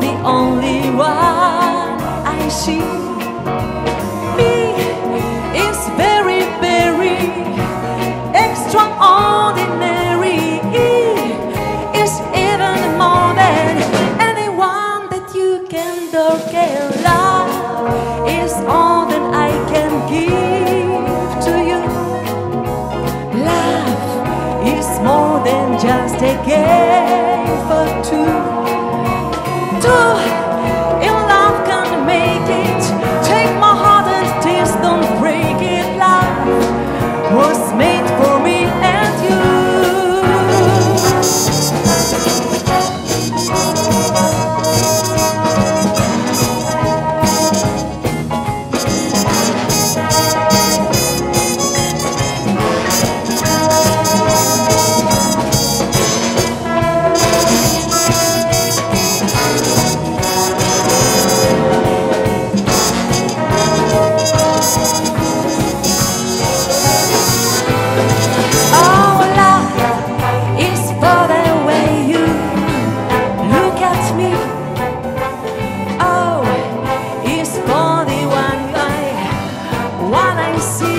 the only one I see. Me is very, very extraordinary. Is even more than anyone that you can care. Love is all that I can give to you. Love is more than just a for two. Two see.